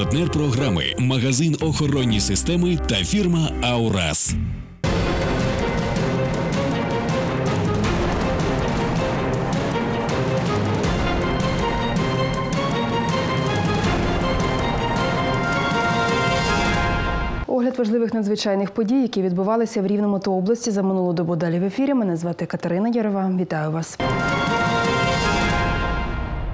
Партнер програми магазин охоронні системи та фірма Аурас. Огляд важливих надзвичайних подій, які відбувалися в Рівному та області за минулу добу. Далі в ефірі. Мене звати Катерина Ярева. Вітаю вас.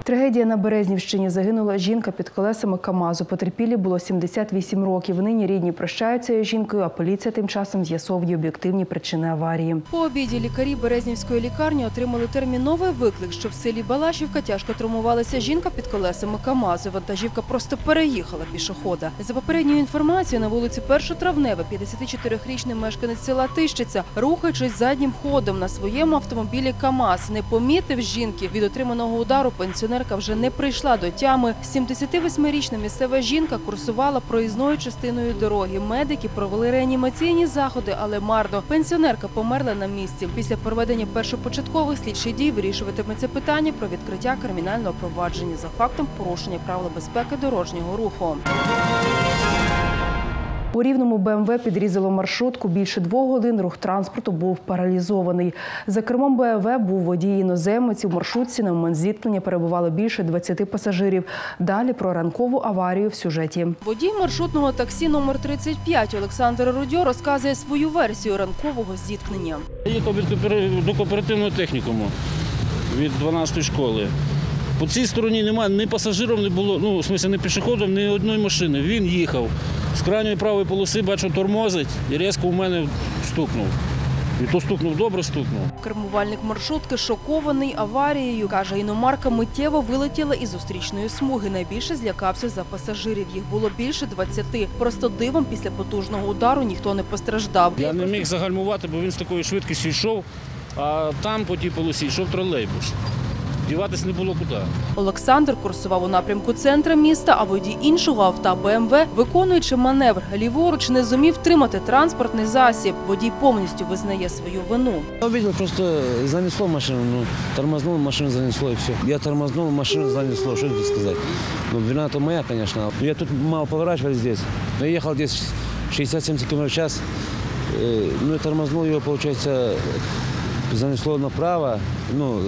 Трагедія на Березнівщині загинула жінка під колесами Камазу. Потерпілі було 78 років. Нині рідні прощаються із жінкою, а поліція тим часом з'ясовує об'єктивні причини аварії. По обіді лікарі Березнівської лікарні отримали терміновий виклик, що в селі Балашівка тяжко травмувалася жінка під колесами КАМАЗу. Вантажівка просто переїхала пішохода. За попередньою інформацією, на вулиці 1 Травнева 54-річний мешканець села Тищиця, рухаючись заднім ходом на своєму автомобілі КАМАЗ, не помітив жінки. Від отриманого удару пенсіонерка вже не прийшла до тями. 78-річна місцева жінка курсувала проїзною частиною дороги. Медики провели реанімаційні заходи, але марно. Пенсіонерка померла на місці. Після проведення першопочаткових слідчих дій вирішуватиметься питання про відкриття кримінального провадження за фактом порушення правил безпеки дорожнього руху. У рівному БМВ підрізало маршрутку. Більше двох годин рух транспорту був паралізований. За кермом БМВ був водій іноземець. У маршрутці на момент зіткнення перебувало більше 20 пасажирів. Далі про ранкову аварію в сюжеті. Водій маршрутного таксі номер 35 Олександр Рудьо розказує свою версію ранкового зіткнення. Я їхав до кооперативного технікуму від 12-ї школи. По цій стороні немає ні пасажирів, не було, ну, в смысле, ні пішоходів, ні одної машини. Він їхав. З крайньої правої полоси бачу, тормозить і різко в мене стукнув. І то стукнув добре, стукнув. Кермувальник маршрутки шокований аварією. Каже, іномарка миттєво вилетіла із зустрічної смуги. Найбільше злякався за пасажирів. Їх було більше 20. Просто дивом після потужного удару ніхто не постраждав. Я не міг загальмувати, бо він з такою швидкістю йшов, а там по тій полосі йшов тролейбус. Діватись не було куди. Олександр курсував у напрямку центра міста, а водій іншого авто БМВ, виконуючи маневр ліворуч, не зумів тримати транспортний засіб. Водій повністю визнає свою вину. Я увидел, просто занесло машину, ну, тормознул, машину занесло и все. Я тормознул, машину занесло, что тебе сказать. Ну, вина то моя, конечно. Я тут мало поворачивали здесь. Я ехал здесь 60-70 км в час. Э, Ну, и тормознул его, получается, занесло направо, ну,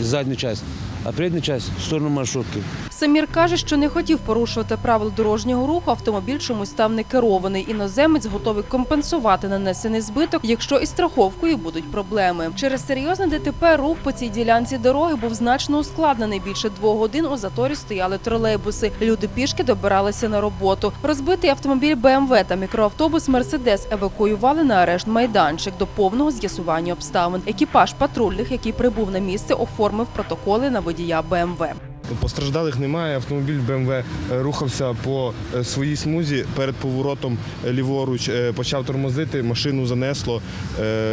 заднюю часть, а передню часть в сторону маршрутки. Самір каже, що не хотів порушувати правил дорожнього руху. Автомобіль чомусь став некерований. Іноземець готовий компенсувати нанесений збиток, якщо із страховкою будуть проблеми. Через серйозне ДТП рух по цій ділянці дороги був значно ускладнений. Більше двох годин у заторі стояли тролейбуси. Люди пішки добиралися на роботу. Розбитий автомобіль БМВ та мікроавтобус Мерседес евакуювали на арешт майданчик до повного з'ясування обставин. Екіпаж патрульних, який прибув на місце, оформив протоколи на водія БМВ. Постраждалих немає. Автомобіль БМВ е, рухався по е, своїй смузі перед поворотом е, ліворуч, почав тормозити, машину занесло,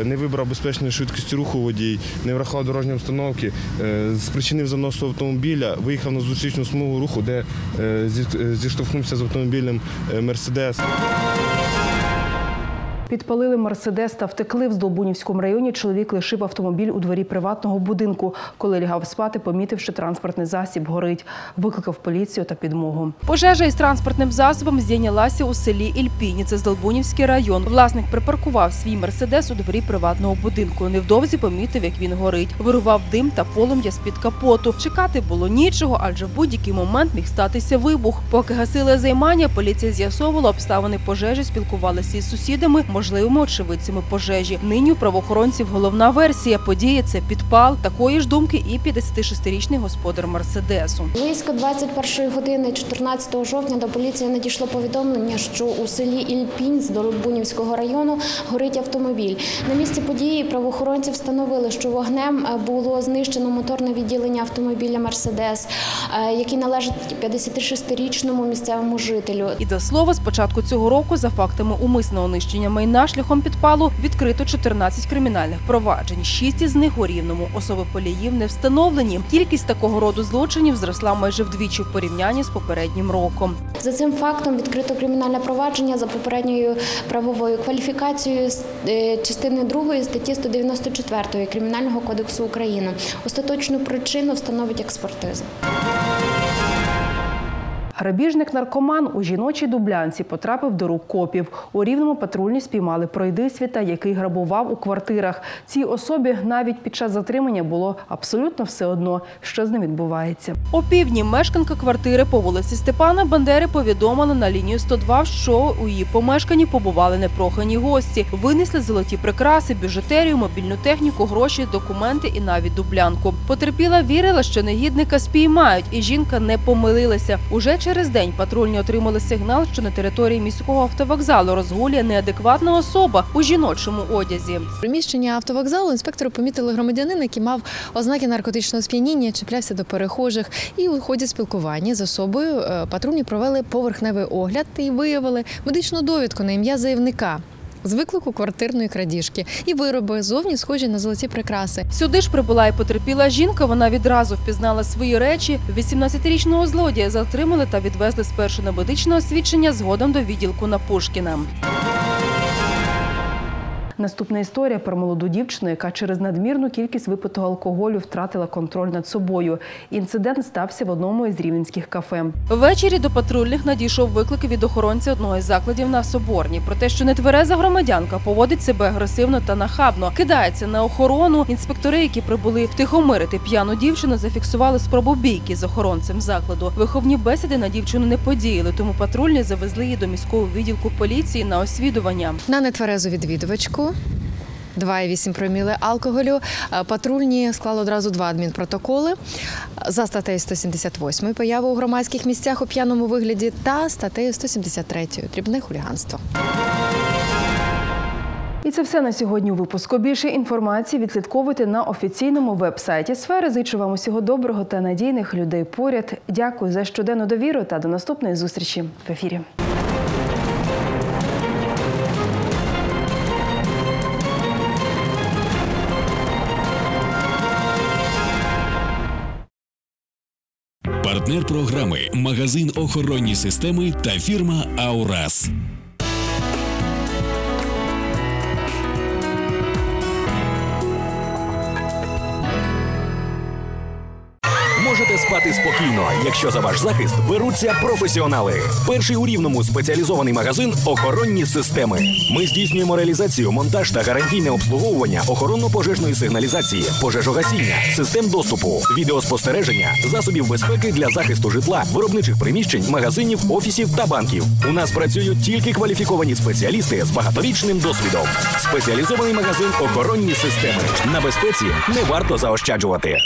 не вибрав безпечної швидкості руху водій, не врахував дорожні установки, е, спричинив заносу автомобіля, виїхав на зустрічну смугу руху, де зі- зіштовхнувся з автомобілем Мерседес. Підпалили мерседес та втекли в Здолбунівському районі. Чоловік лишив автомобіль у дворі приватного будинку. Коли лягав спати, помітив, що транспортний засіб горить. Викликав поліцію та підмогу. Пожежа із транспортним засобом здійнялася у селі Ільпіні. Це Здолбунівський район. Власник припаркував свій мерседес у дворі приватного будинку. Невдовзі помітив, як він горить. Вирував дим та полум'я з під капоту. Чекати було нічого, адже в будь-який момент міг статися вибух. Поки гасили займання, поліція з'ясовувала обставини пожежі, спілкувалася із сусідами, можливими очевидцями пожежі. Нині у правоохоронців головна версія події це підпал. Такої ж думки і 56-річний господар мерседесу. Близько 21 години 14 жовтня до поліції надійшло повідомлення, що у селі Ільпінь з Долбунівського району горить автомобіль. На місці події правоохоронці встановили, що вогнем було знищено моторне відділення автомобіля Мерседес, е, який належить 56-річному місцевому жителю. І до слова, з початку цього року за фактами умисного нищення майна шляхом підпалу відкрито 14 кримінальних проваджень. Шість із них у рівному. Особи поліїв не встановлені. Кількість такого роду злочинів зросла майже вдвічі в порівнянні з попереднім роком. За цим фактом відкрито кримінальне провадження за попередньою правовою кваліфікацією е, частини 2 статті 194 Кримінального кодексу України. Остаточну причину встановить експертиза. Грабіжник-наркоман у жіночій дублянці потрапив до рук копів. У рівному патрульні спіймали пройдисвіта, який грабував у квартирах. Цій особі навіть під час затримання було абсолютно все одно, що з ним відбувається. О півдні мешканка квартири по вулиці Степана Бандери повідомила на лінію 102, що у її помешканні побували непрохані гості. Винесли золоті прикраси, біжутерію, мобільну техніку, гроші, документи і навіть дублянку. Потерпіла вірила, що негідника спіймають, і жінка не помилилася. Уже через день патрульні отримали сигнал, що на території міського автовокзалу розгулює неадекватна особа у жіночому одязі. В приміщенні автовокзалу інспектори помітили громадянина, який мав ознаки наркотичного сп'яніння, чіплявся до перехожих. І у ході спілкування з особою е, патрульні провели поверхневий огляд і виявили медичну довідку на ім'я заявника. З виклику квартирної крадіжки і вироби зовні схожі на золоті прикраси. Сюди ж прибула і потерпіла жінка. Вона відразу впізнала свої речі. 18-річного злодія затримали та відвезли спершу на медичне освідчення, згодом до відділку на Пушкіна. Наступна історія про молоду дівчину, яка через надмірну кількість випитого алкоголю втратила контроль над собою. Інцидент стався в одному із рівненських кафе. Ввечері до патрульних надійшов виклик від охоронця одного із закладів на Соборній про те, що нетвереза громадянка поводить себе агресивно та нахабно, кидається на охорону. Інспектори, які прибули втихомирити п'яну дівчину, зафіксували спробу бійки з охоронцем закладу. Виховні бесіди на дівчину не подіяли, тому патрульні завезли її до міського відділку поліції на освідування. На нетверезу відвідувачку. 2,8 проміли алкоголю. Е, Патрульні склали одразу два адмінпротоколи за статтею 178 поява у громадських місцях у п'яному вигляді та статтею 173 дрібне хуліганство. І це все на сьогодні у випуску. Більше інформації відслідковуйте на офіційному веб-сайті сфери. Зичу вам усього доброго та надійних людей поряд. Дякую за щоденну довіру та до наступної зустрічі в ефірі. Партнер програми магазин охоронні системи та фірма Аурас. Спати спокійно, якщо за ваш захист беруться професіонали. Перший у рівному спеціалізований магазин охоронні системи. Ми здійснюємо реалізацію, монтаж та гарантійне обслуговування охоронно-пожежної сигналізації, пожежогасіння, систем доступу, відеоспостереження, засобів безпеки для захисту житла, виробничих приміщень, магазинів, офісів та банків. У нас працюють тільки кваліфіковані спеціалісти з багаторічним досвідом. Спеціалізований магазин охоронні системи. На безпеці не варто заощаджувати.